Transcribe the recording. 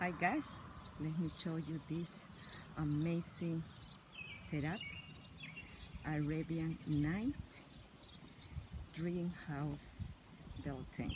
Hi guys, let me show you this amazing setup. Arabian Night Dream House building.